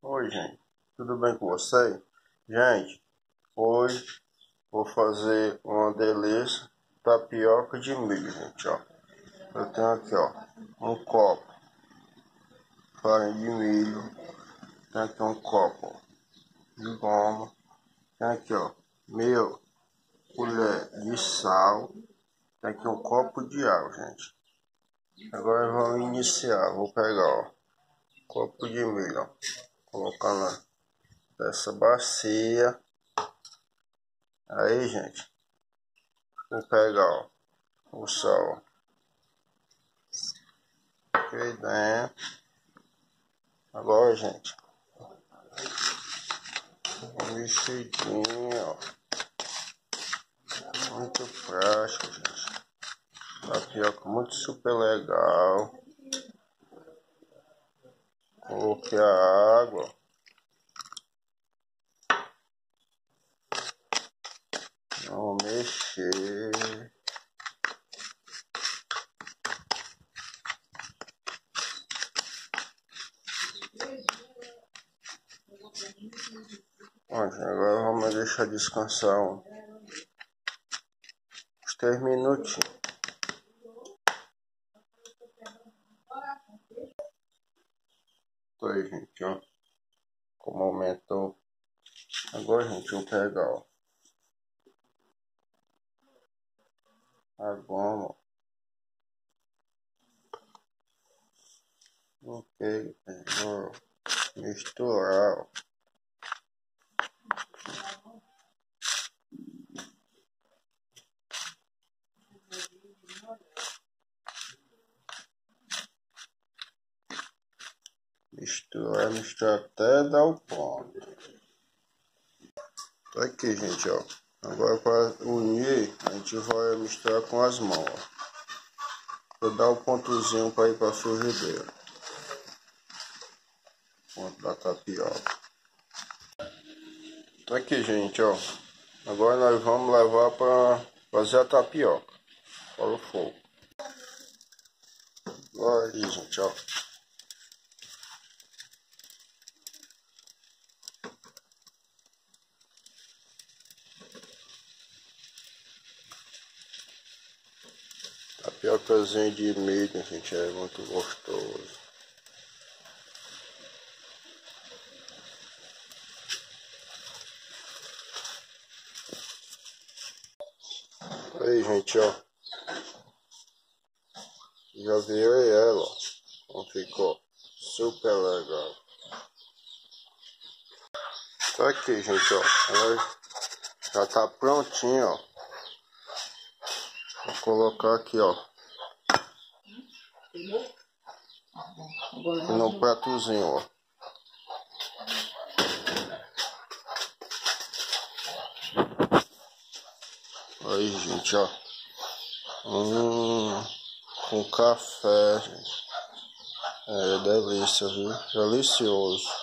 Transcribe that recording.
Oi, gente. Tudo bem com você? Gente, hoje vou fazer uma delícia tapioca de milho, gente, ó. Eu tenho aqui, ó, um copo farinha de milho. Tem aqui um copo de goma. Tem aqui, ó, meia colher de sal. Tem aqui um copo de água, gente. Agora vamos iniciar. Vou pegar, ó, copo de milho, ó colocando nessa bacia. Aí, gente, vou pegar ó, o sal aqui dentro. Agora, gente, mexidinho, ó. Muito prático, gente. Tapioca muito super legal. Coloquei a água. Vamos mexer. agora vamos deixar descansar uns 3 minutinhos. Aí, gente, ó. Como aumentou. Agora, gente, eu pego, ó. A goma. Ok, vou misturar, ó. Misturar, misturar até dar o ponto. Tá aqui, gente, ó. Agora para unir, a gente vai misturar com as mãos. Vou dar o pontozinho para ir para a frigideira. Ponto da tapioca. Tá aqui, gente, ó. Agora nós vamos levar para fazer a tapioca. Para o fogo. Olha aí, gente, ó. Tapiocazinho de milho, gente, é muito gostoso. Aí, gente, ó. Já virei ela, ó. Como ficou super legal. Tá aqui, gente, ó. Ela já tá prontinha, ó. Colocar aqui, ó. No pratozinho, ó. Aí, gente, ó. Hum, com café, gente. É delícia, viu? Delicioso.